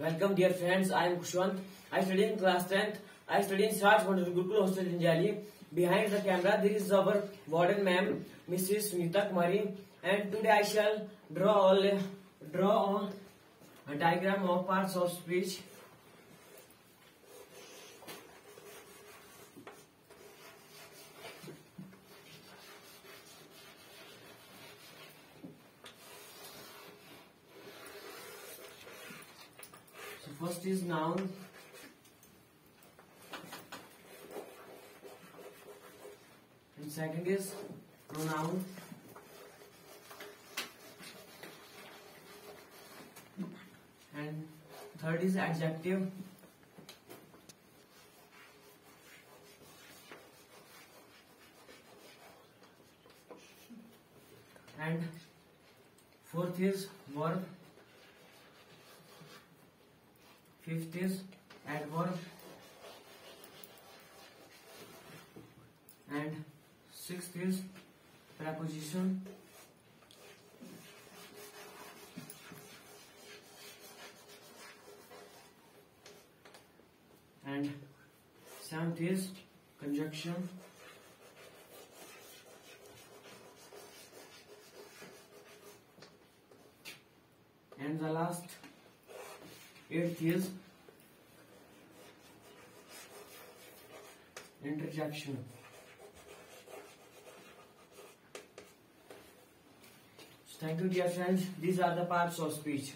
Welcome dear friends I am Khushwant I study in class tenth I study in charge Gurukul hostel इंजाली behind the camera this is our warden ma'am Mrs Sunita Kumari and today I shall draw all draw on diagram of parts of speech first is noun. And second is pronoun. And third is adjective. And fourth is verb. Fifth is adverb. And sixth is preposition. And seventh is conjunction. And the last eighth is interjection. So thank you dear friends. These are the parts of speech.